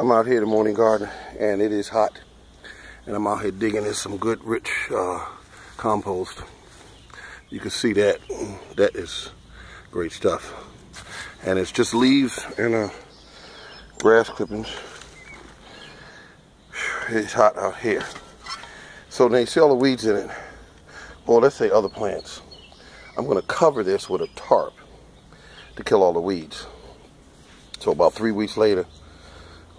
I'm out here in the morning garden and it is hot. And I'm out here digging in some good rich uh, compost. You can see that. That is great stuff. And it's just leaves and uh, grass clippings. It's hot out here. So you see all the weeds in it. Or let's say other plants. I'm going to cover this with a tarp to kill all the weeds. So about three weeks later,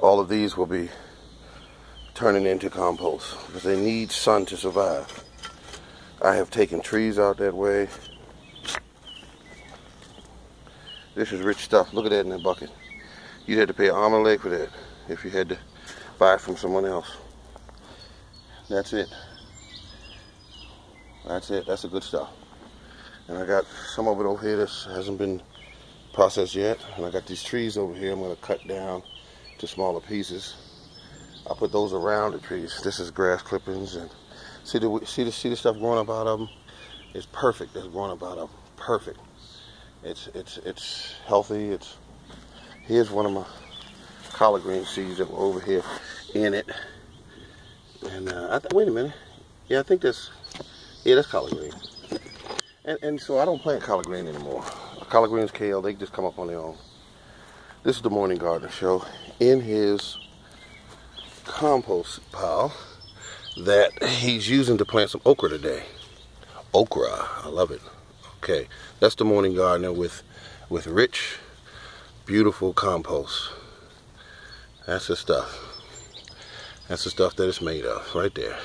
all of these will be turning into compost because they need sun to survive. I have taken trees out that way. This is rich stuff. Look at that in that bucket. You'd have to pay an arm and a leg for that if you had to buy from someone else. That's it. That's it. That's the good stuff. And I got some of it over here that hasn't been processed yet. And I got these trees over here I'm going to cut down to smaller pieces. I'll put those around the trees. This is grass clippings and see the see the see the stuff growing up out of them. It's perfect. That's growing up out of them. Perfect. It's it's it's healthy. It's here's one of my collard green seeds that were over here in it. And uh, I wait a minute. Yeah, I think that's yeah, that's collard green. And and so I don't plant collard green anymore. Collard greens, kale, they just come up on their own. This is the morning garden show in his compost pile that he's using to plant some okra today. Okra, I love it. Okay, that's the morning gardener with with rich, beautiful compost. That's the stuff. That's the stuff that it's made of, right there.